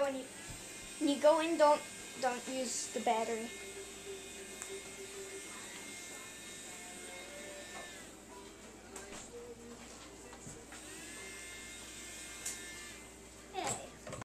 when you, when you go in, don't don't use the battery.